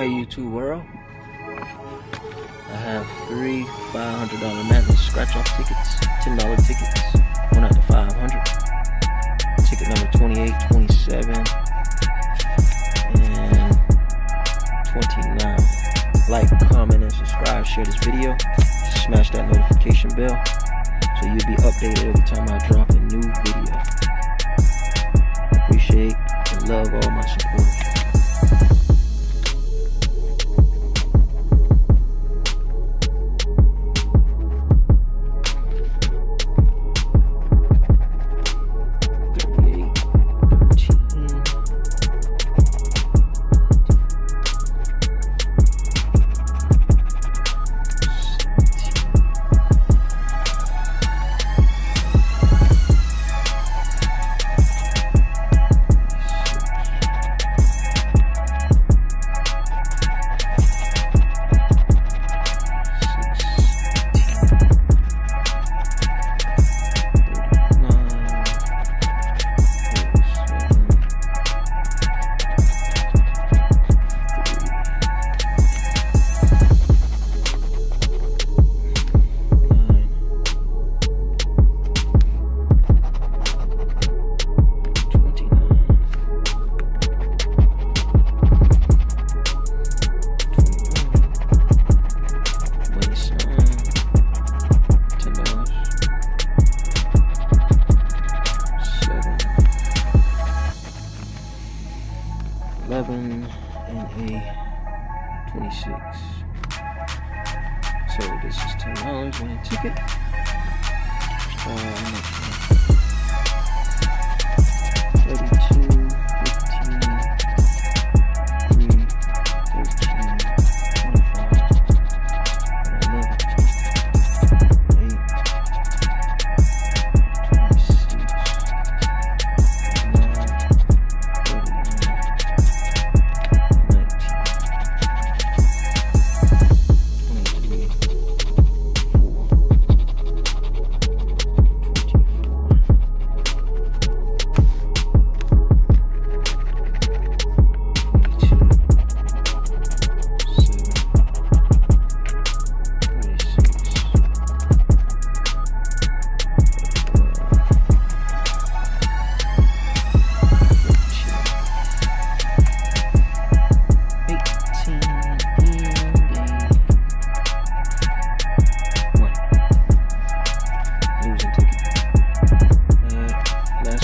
Hey YouTube world. I have three $500 Madden scratch off tickets, $10 tickets, one out to 500. Ticket number 28, 27, and 29. Like, comment, and subscribe. Share this video. Smash that notification bell so you'll be updated every time I drop a new video. Appreciate and love all my supporters. Eleven and a twenty-six. So this is ten dollars on a ticket. Uh,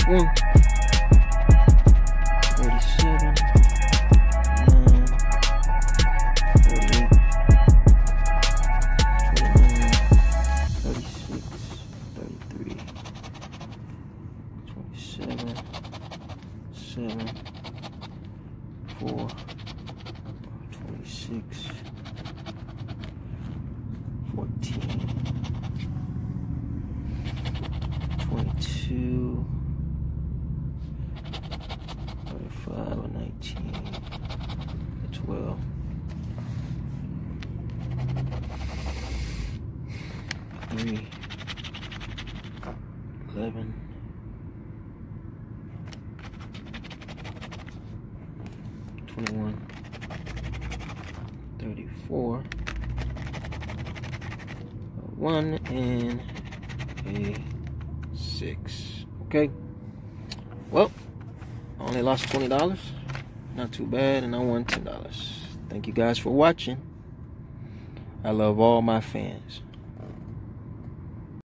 one. 37, 9, 38, 29, 36, 33, 27, 7, 4, 26, 5 or 19 12 3 11 21 34 1 and a 6 okay. Well only lost $20. Not too bad, and I won $10. Thank you guys for watching. I love all my fans.